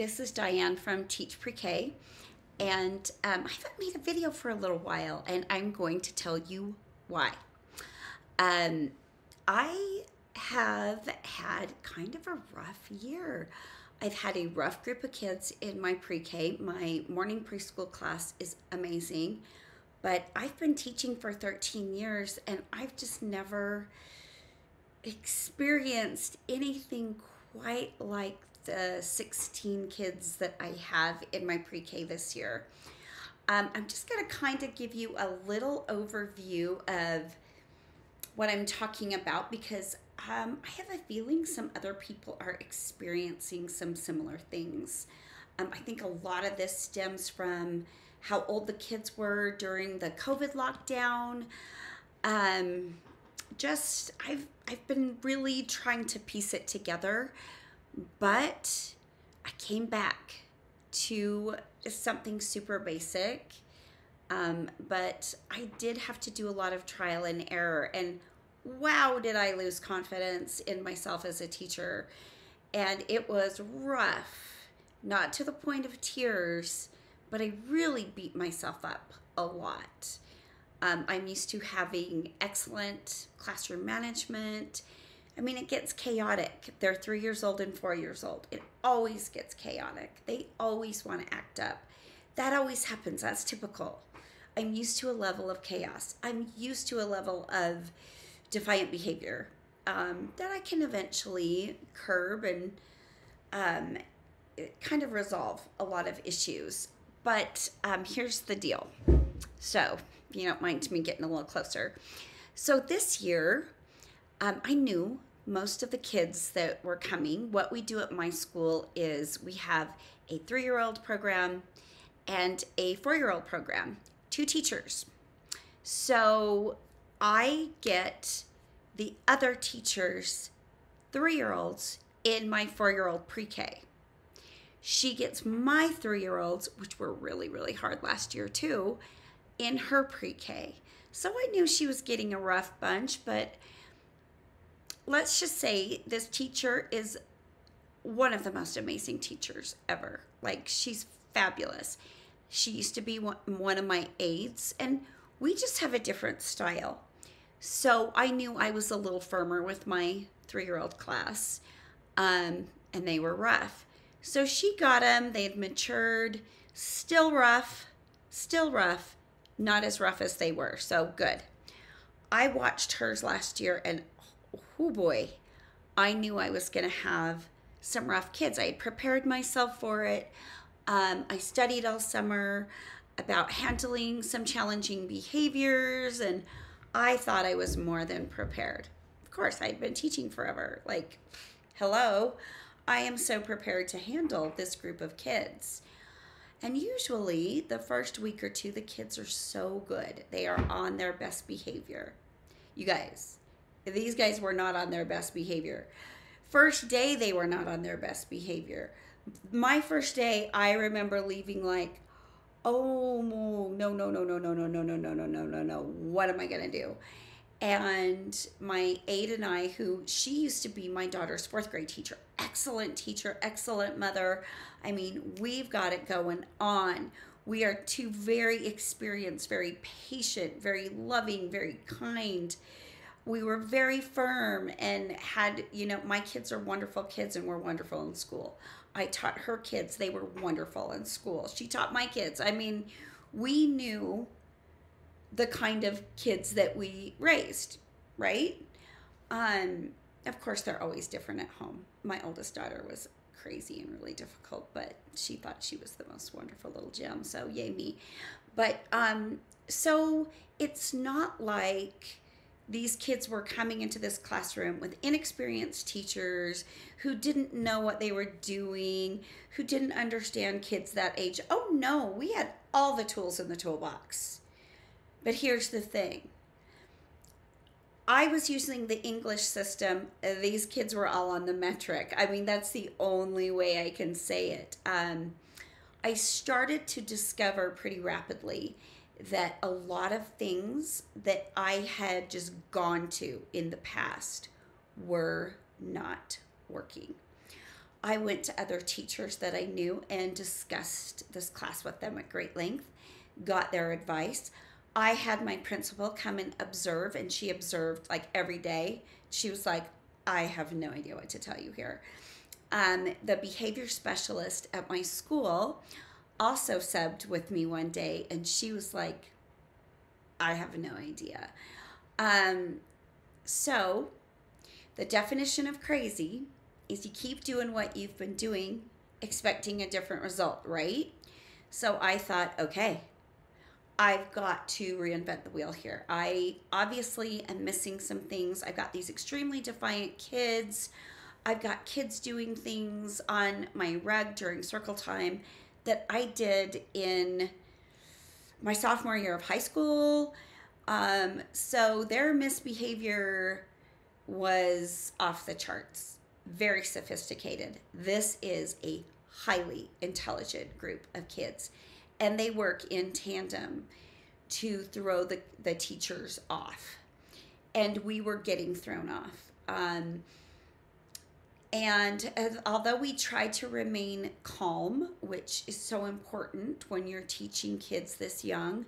this is Diane from Teach Pre-K, and um, I haven't made a video for a little while, and I'm going to tell you why. Um, I have had kind of a rough year. I've had a rough group of kids in my pre-K. My morning preschool class is amazing, but I've been teaching for 13 years and I've just never experienced anything quite like the 16 kids that I have in my pre-K this year. Um, I'm just going to kind of give you a little overview of what I'm talking about because um, I have a feeling some other people are experiencing some similar things. Um, I think a lot of this stems from how old the kids were during the COVID lockdown. Um, just I've I've been really trying to piece it together, but I came back to something super basic. Um, but I did have to do a lot of trial and error, and wow, did I lose confidence in myself as a teacher. And it was rough, not to the point of tears, but I really beat myself up a lot. Um, I'm used to having excellent classroom management. I mean, it gets chaotic. They're three years old and four years old. It always gets chaotic. They always want to act up. That always happens. That's typical. I'm used to a level of chaos. I'm used to a level of defiant behavior um, that I can eventually curb and um, kind of resolve a lot of issues. But um, here's the deal. So, if you don't mind me getting a little closer. So, this year, um, I knew most of the kids that were coming. What we do at my school is we have a three year old program and a four year old program, two teachers. So, I get the other teacher's three year olds in my four year old pre K. She gets my three year olds, which were really, really hard last year too, in her pre K. So I knew she was getting a rough bunch, but let's just say this teacher is one of the most amazing teachers ever. Like, she's fabulous. She used to be one, of my aides, and we just have a different style. So I knew I was a little firmer with my three year old class, um, and they were rough. So she got them, they had matured, still rough, still rough, not as rough as they were. So good. I watched hers last year, and oh boy, I knew I was going to have some rough kids. I had prepared myself for it. Um, I studied all summer about handling some challenging behaviors and I thought I was more than prepared. Of course, I'd been teaching forever. Like, hello, I am so prepared to handle this group of kids. And usually, the first week or two, the kids are so good. They are on their best behavior. You guys, these guys were not on their best behavior. First day, they were not on their best behavior. My first day, I remember leaving like, oh no no no no no no no no no no no no no what am i going to do and my aide and i who she used to be my daughter's fourth grade teacher excellent teacher excellent mother i mean we've got it going on we are two very experienced very patient very loving very kind we were very firm and had you know my kids are wonderful kids and we're wonderful in school I taught her kids. They were wonderful in school. She taught my kids. I mean, we knew the kind of kids that we raised, right? Um, of course, they're always different at home. My oldest daughter was crazy and really difficult, but she thought she was the most wonderful little gem. So yay me. But um, so it's not like these kids were coming into this classroom with inexperienced teachers who didn't know what they were doing, who didn't understand kids that age. Oh no, we had all the tools in the toolbox. But here's the thing I was using the English system. These kids were all on the metric. I mean, that's the only way I can say it. Um, I started to discover pretty rapidly that a lot of things that I had just gone to in the past were not working. I went to other teachers that I knew and discussed this class with them at great length, got their advice. I had my principal come and observe, and she observed like every day. She was like, I have no idea what to tell you here. Um, the behavior specialist at my school also subbed with me one day, and she was like, I have no idea. Um, so, the definition of crazy is you keep doing what you've been doing, expecting a different result, right? So I thought, okay, I've got to reinvent the wheel here. I obviously am missing some things. I've got these extremely defiant kids. I've got kids doing things on my rug during circle time that I did in my sophomore year of high school. Um, so their misbehavior was off the charts very sophisticated. This is a highly intelligent group of kids, and they work in tandem to throw the, the teachers off. And we were getting thrown off. Um, and as, although we try to remain calm, which is so important when you're teaching kids this young,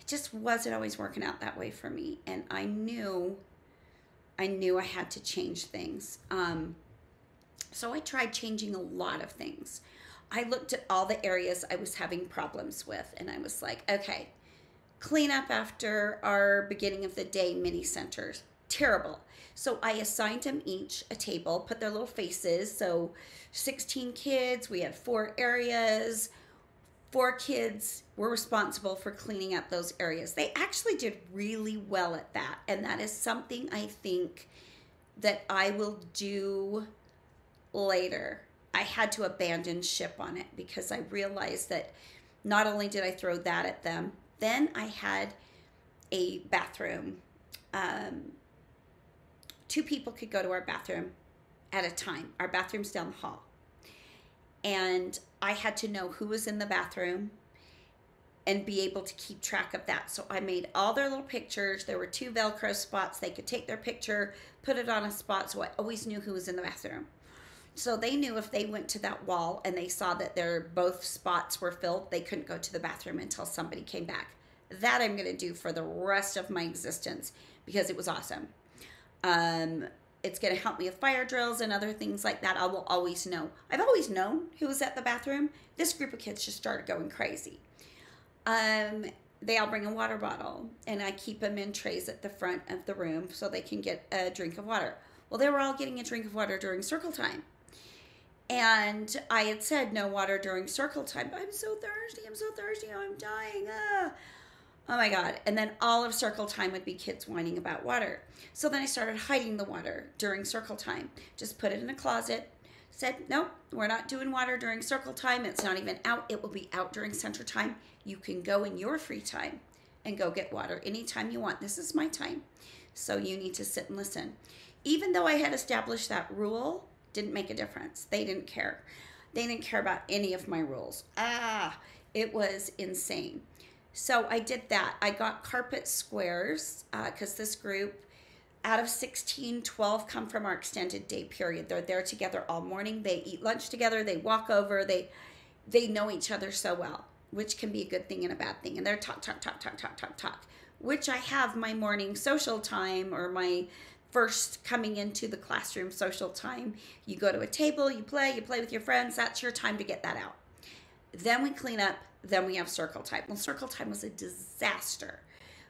it just wasn't always working out that way for me. And I knew I knew I had to change things. Um, so I tried changing a lot of things. I looked at all the areas I was having problems with, and I was like, okay, clean up after our beginning of the day mini centers. Terrible. So I assigned them each a table, put their little faces. So 16 kids, we had four areas four kids were responsible for cleaning up those areas. They actually did really well at that. And that is something I think that I will do later. I had to abandon ship on it because I realized that not only did I throw that at them, then I had a bathroom. Um, two people could go to our bathroom at a time. Our bathroom's down the hall and I had to know who was in the bathroom and be able to keep track of that. So I made all their little pictures. There were two Velcro spots. They could take their picture, put it on a spot, so I always knew who was in the bathroom. So they knew if they went to that wall and they saw that their both spots were filled, they couldn't go to the bathroom until somebody came back. That I'm going to do for the rest of my existence because it was awesome. Um, it's going to help me with fire drills and other things like that. I will always know. I've always known who was at the bathroom. This group of kids just started going crazy. Um, they all bring a water bottle, and I keep them in trays at the front of the room so they can get a drink of water. Well, they were all getting a drink of water during circle time. And I had said no water during circle time. I'm so thirsty. I'm so thirsty. I'm dying. Ah. Oh my God. And then all of circle time would be kids whining about water. So then I started hiding the water during circle time. Just put it in a closet. Said, nope, we're not doing water during circle time. It's not even out. It will be out during center time. You can go in your free time and go get water anytime you want. This is my time. So you need to sit and listen. Even though I had established that rule, didn't make a difference. They didn't care. They didn't care about any of my rules. Ah, it was insane. So I did that. I got carpet squares because uh, this group, out of 16, 12 come from our extended day period. They're there together all morning. They eat lunch together. They walk over. They they know each other so well, which can be a good thing and a bad thing. And they're talk, talk, talk, talk, talk, talk, talk. Which I have my morning social time or my first coming into the classroom social time. You go to a table, you play, you play with your friends. That's your time to get that out. Then we clean up then we have circle time. Well, circle time was a disaster.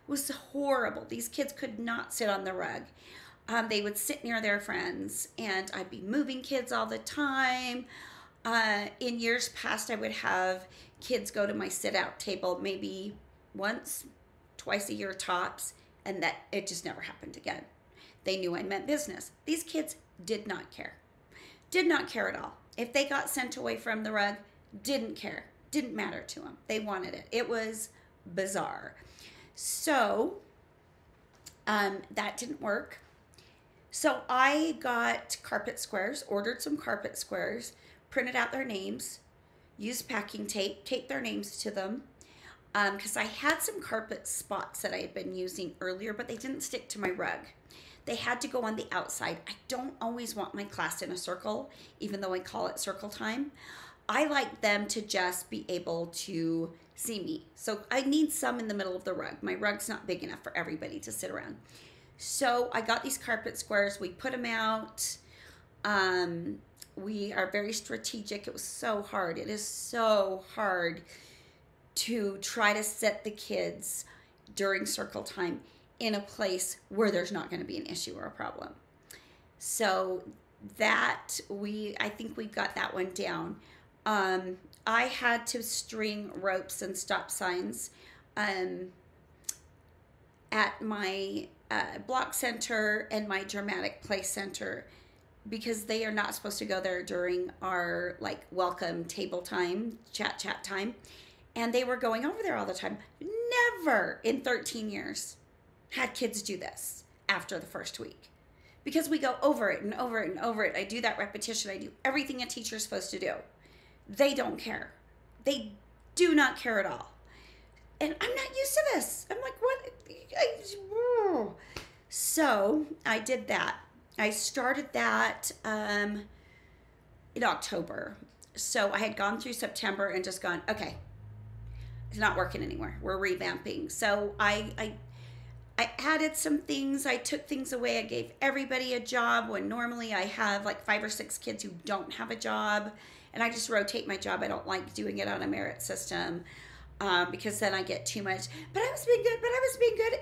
It was horrible. These kids could not sit on the rug. Um, they would sit near their friends, and I'd be moving kids all the time. Uh, in years past, I would have kids go to my sit out table maybe once, twice a year tops, and that it just never happened again. They knew I meant business. These kids did not care. Did not care at all. If they got sent away from the rug, didn't care didn't matter to them. They wanted it. It was bizarre. So um, that didn't work. So I got carpet squares, ordered some carpet squares, printed out their names, used packing tape, taped their names to them. Um because um, I had some carpet spots that I had been using earlier, but they didn't stick to my rug. they had to go on the outside. I don't always want my class in a circle, even though I call it circle time. I like them to just be able to see me. So I need some in the middle of the rug. My rug's not big enough for everybody to sit around. So I got these carpet squares. We put them out. Um, we are very strategic. It was so hard. It is so hard to try to set the kids during circle time in a place where there's not going to be an issue or a problem. So that we, I think we've got that one down. Um, I had to string ropes and stop signs um, at my uh, block center and my dramatic play center because they are not supposed to go there during our like welcome table time, chat chat time. And they were going over there all the time. Never in 13 years had kids do this after the first week because we go over it and over it and over it. I do that repetition. I do everything a teacher is supposed to do. They don't care. They do not care at all. And I'm not used to this. I'm like, what? So I did that. I started that um, in October. So I had gone through September and just gone, okay, it's not working anymore. We're revamping. So I, I I added some things. I took things away. I gave everybody a job when normally I have like five or six kids who don't have a job. And I just rotate my job. I don't like doing it on a merit system um, because then I get too much. But I was being good. But I was being good.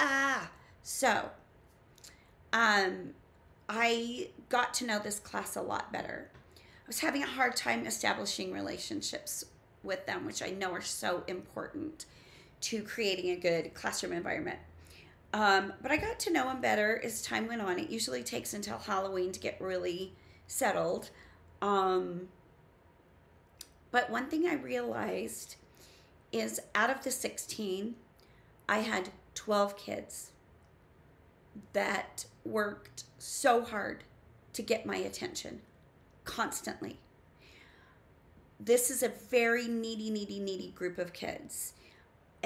Ah, so um, I got to know this class a lot better. I was having a hard time establishing relationships with them, which I know are so important to creating a good classroom environment. Um, but I got to know him better as time went on. It usually takes until Halloween to get really settled. Um, but one thing I realized is out of the 16, I had 12 kids that worked so hard to get my attention constantly. This is a very needy, needy, needy group of kids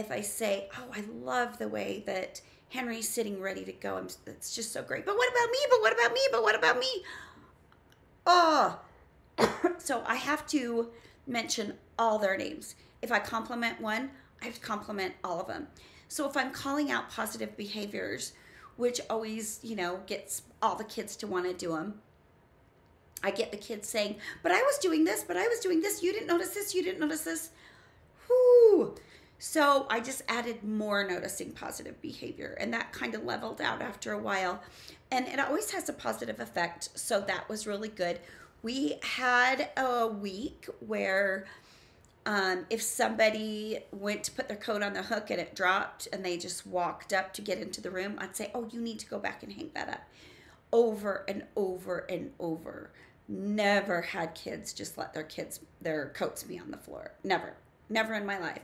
if I say, "Oh, I love the way that Henry's sitting ready to go," I'm, it's just so great. But what about me? But what about me? But what about me? Oh, so I have to mention all their names. If I compliment one, I have to compliment all of them. So if I'm calling out positive behaviors, which always, you know, gets all the kids to want to do them. I get the kids saying, "But I was doing this, but I was doing this. You didn't notice this. You didn't notice this." Whoo! So I just added more noticing positive behavior, and that kind of leveled out after a while. And it always has a positive effect. So that was really good. We had a week where um, if somebody went to put their coat on the hook and it dropped and they just walked up to get into the room, I'd say, Oh, you need to go back and hang that up over and over and over. Never had kids just let their kids, their coats be on the floor. Never, never in my life.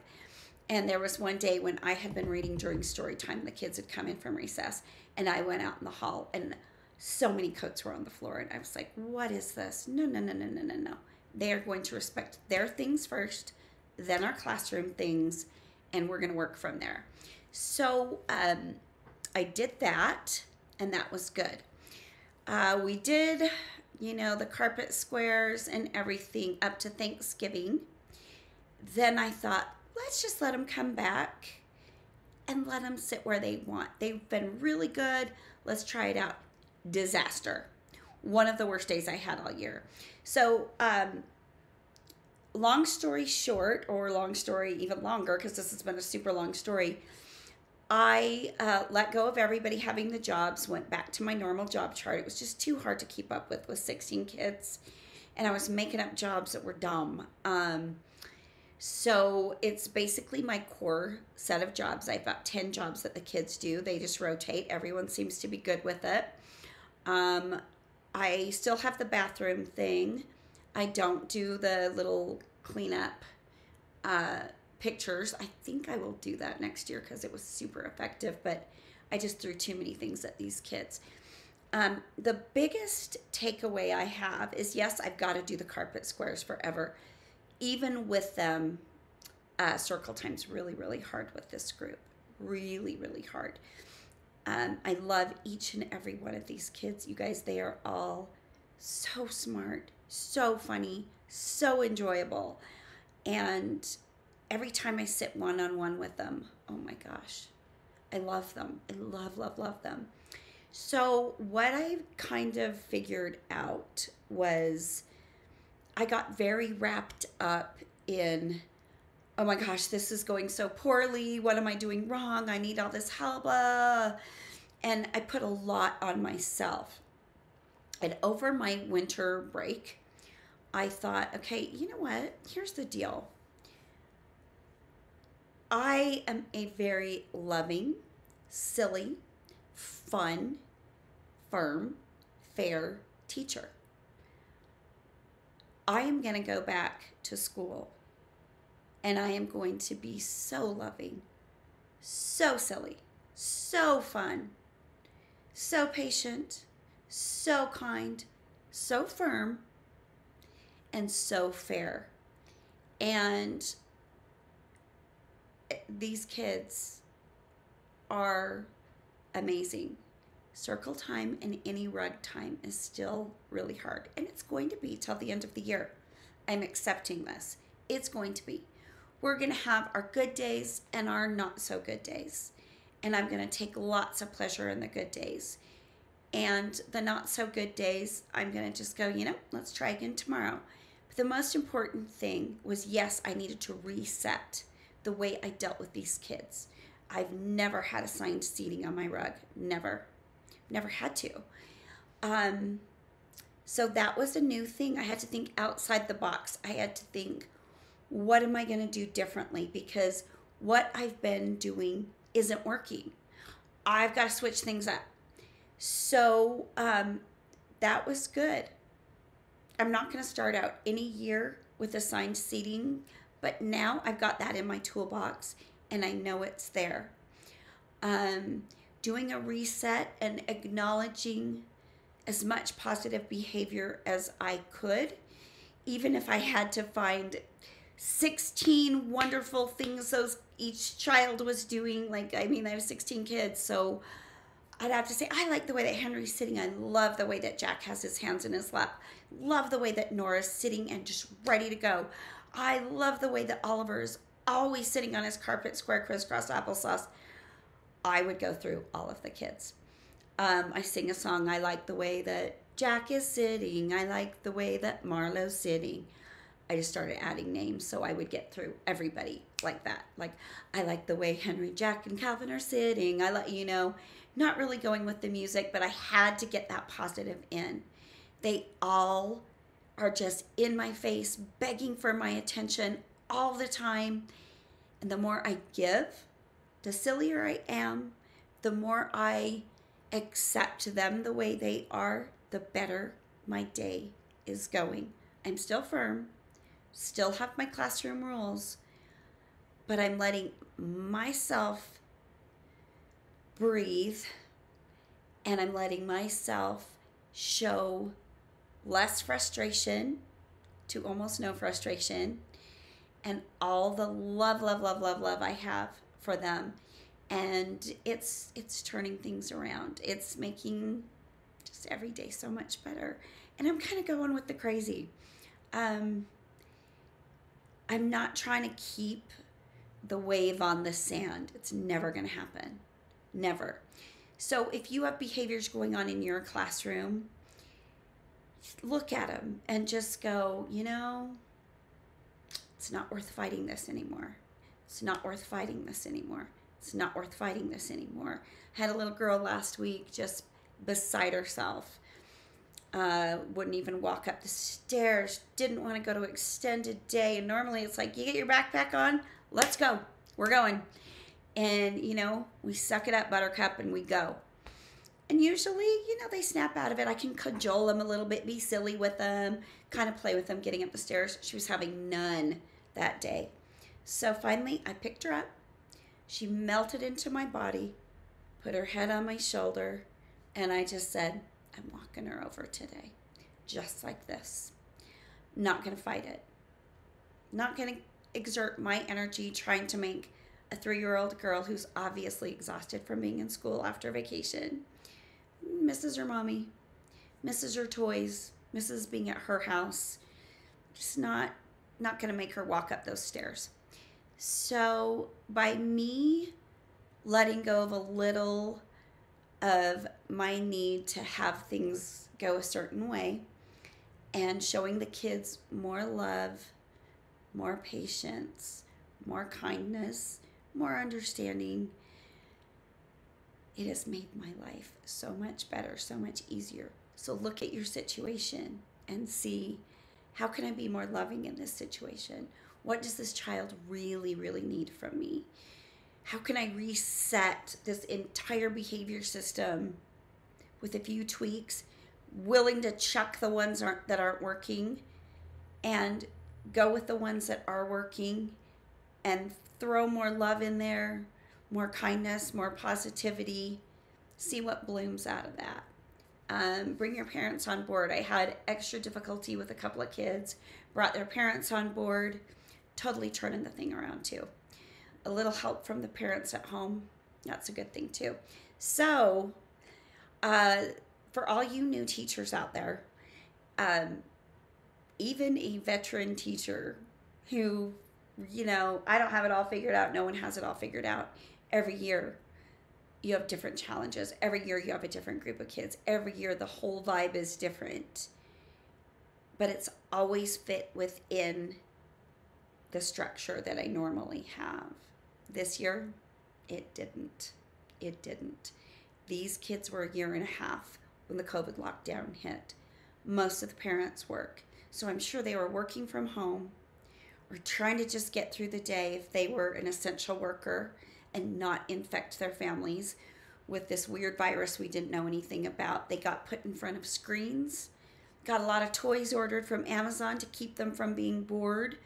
And there was one day when I had been reading during story time, the kids had come in from recess, and I went out in the hall, and so many coats were on the floor, and I was like, "What is this? No, no, no, no, no, no, no." They are going to respect their things first, then our classroom things, and we're going to work from there. So um, I did that, and that was good. Uh, we did, you know, the carpet squares and everything up to Thanksgiving. Then I thought, let's just let them come back and let them sit where they want. They've been really good. Let's try it out. Disaster. One of the worst days I had all year. So, um, long story short, or long story even longer, because this has been a super long story, I uh, let go of everybody having the jobs, went back to my normal job chart. It was just too hard to keep up with with 16 kids, and I was making up jobs that were dumb. Um, so it's basically my core set of jobs. I've got 10 jobs that the kids do. They just rotate. Everyone seems to be good with it. Um, I still have the bathroom thing. I don't do the little cleanup uh, pictures. I think I will do that next year because it was super effective, but I just threw too many things at these kids. Um, the biggest takeaway I have is yes, I've got to do the carpet squares forever even with them, uh, circle time's really, really hard with this group. Really, really hard. Um, I love each and every one of these kids. You guys, they are all so smart, so funny, so enjoyable. And every time I sit one on one with them, oh my gosh, I love them. I love, love, love them. So, what I kind of figured out was I got very wrapped up in, oh my gosh, this is going so poorly. What am I doing wrong? I need all this help. Uh, and I put a lot on myself. And over my winter break, I thought, okay, you know what? Here's the deal. I am a very loving, silly, fun, firm, fair teacher. I am going to go back to school and I am going to be so loving, so silly, so fun, so patient, so kind, so firm, and so fair. And these kids are amazing. Circle time and any rug time is still really hard, and it's going to be till the end of the year. I'm accepting this. It's going to be. We're going to have our good days and our not so good days. And I'm going to take lots of pleasure in the good days. And the not so good days, I'm going to just go, you know, let's try again tomorrow. But the most important thing was yes, I needed to reset the way I dealt with these kids. I've never had assigned seating on my rug. Never. Never had to. Um, so that was a new thing. I had to think outside the box. I had to think, what am I going to do differently? Because what I've been doing isn't working. I've got to switch things up. So um, that was good. I'm not going to start out any year with assigned seating but now I've got that in my toolbox and I know it's there. Um, doing a reset and acknowledging as much positive behavior as I could, even if I had to find 16 wonderful things those each child was doing. Like, I mean, I have 16 kids, so I'd have to say, I like the way that Henry's sitting. I love the way that Jack has his hands in his lap. Love the way that Nora's sitting and just ready to go. I love the way that Oliver is always sitting on his carpet, square crisscross applesauce. I would go through all of the kids. Um, I sing a song. I like the way that Jack is sitting. I like the way that Marlo's sitting. I just started adding names so I would get through everybody like that. Like, I like the way Henry, Jack, and Calvin are sitting. I let you know, not really going with the music, but I had to get that positive in. They all are just in my face, begging for my attention all the time. And the more I give, the sillier I am, the more I accept them the way they are, the better my day is going. I'm still firm, still have my classroom rules, but I'm letting myself breathe and I'm letting myself show less frustration to almost no frustration and all the love love love love love I have for them. And it's it's turning things around. It's making just every day so much better. And I'm kind of going with the crazy. Um I'm not trying to keep the wave on the sand it's never going to happen never so if you have behaviors going on in your classroom look at them and just go, you know, it's not worth fighting this anymore. It's not worth fighting this anymore. It's not worth fighting this anymore. I Had a little girl last week just beside herself. Uh, wouldn't even walk up the stairs, didn't want to go to extended day. And normally it's like, you get your backpack on, let's go. We're going. And, you know, we suck it up, buttercup, and we go. And usually, you know, they snap out of it. I can cajole them a little bit, be silly with them, kind of play with them getting up the stairs. She was having none that day. So finally, I picked her up. She melted into my body, put her head on my shoulder, and I just said, I'm walking her over today, just like this. Not going to fight it. Not going to exert my energy trying to make a three year old girl who's obviously exhausted from being in school after vacation, misses her mommy, misses her toys, misses being at her house. Just not not going to make her walk up those stairs. So by me letting go of a little of my need to have things go a certain way and showing the kids more love, more patience, more kindness, more understanding, it has made my life so much better, so much easier. So look at your situation and see how can I be more loving in this situation? What does this child really, really need from me? How can I reset this entire behavior system with a few tweaks, willing to chuck the ones aren't, that aren't working and go with the ones that are working and throw more love in there, more kindness, more positivity. See what blooms out of that. Um, bring your parents on board. I had extra difficulty with a couple of kids, brought their parents on board, totally turning the thing around too. A little help from the parents at home, that's a good thing too. So, uh, for all you new teachers out there, um, even a veteran teacher who you know, I don't have it all figured out. No one has it all figured out. Every year, you have different challenges. Every year, you have a different group of kids. Every year, the whole vibe is different. But it's always fit within the structure that I normally have. This year, it didn't. It didn't. These kids were a year and a half when the COVID lockdown hit. Most of the parents work. So I'm sure they were working from home or trying to just get through the day if they were an essential worker and not infect their families with this weird virus we didn't know anything about. They got put in front of screens, got a lot of toys ordered from Amazon to keep them from being bored.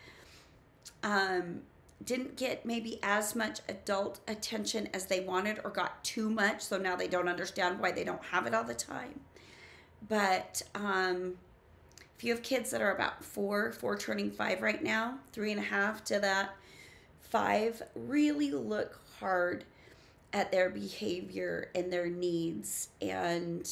Um, didn't get maybe as much adult attention as they wanted or got too much, so now they don't understand why they don't have it all the time. But um, if you have kids that are about four, four turning five right now, three and a half to that five, really look hard at their behavior and their needs. And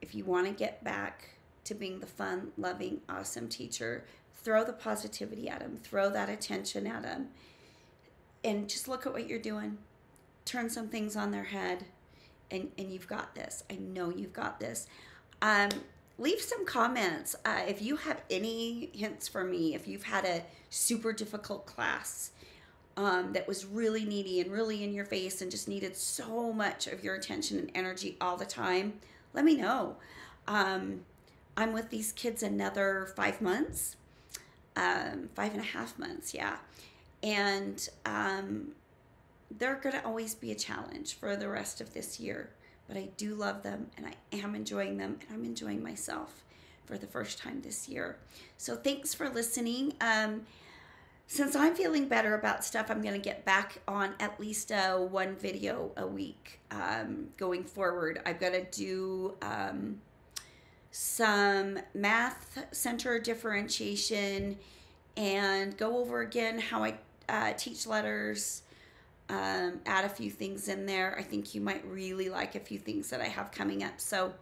if you want to get back to being the fun, loving, awesome teacher, throw the positivity at them, throw that attention at them, and just look at what you're doing. Turn some things on their head, and, and you've got this. I know you've got this. Um, leave some comments uh, if you have any hints for me. If you've had a super difficult class um, that was really needy and really in your face and just needed so much of your attention and energy all the time, let me know. Um, I'm with these kids another five months, um, five and a half months, yeah. And um, they're going to always be a challenge for the rest of this year but I do love them and I am enjoying them and I'm enjoying myself for the first time this year. So thanks for listening. Um, since I'm feeling better about stuff, I'm going to get back on at least uh, one video a week um, going forward. I've got to do um, some math center differentiation and go over again how I uh, teach letters um, add a few things in there. I think you might really like a few things that I have coming up. So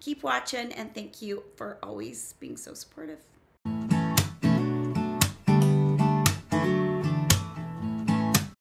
keep watching and thank you for always being so supportive.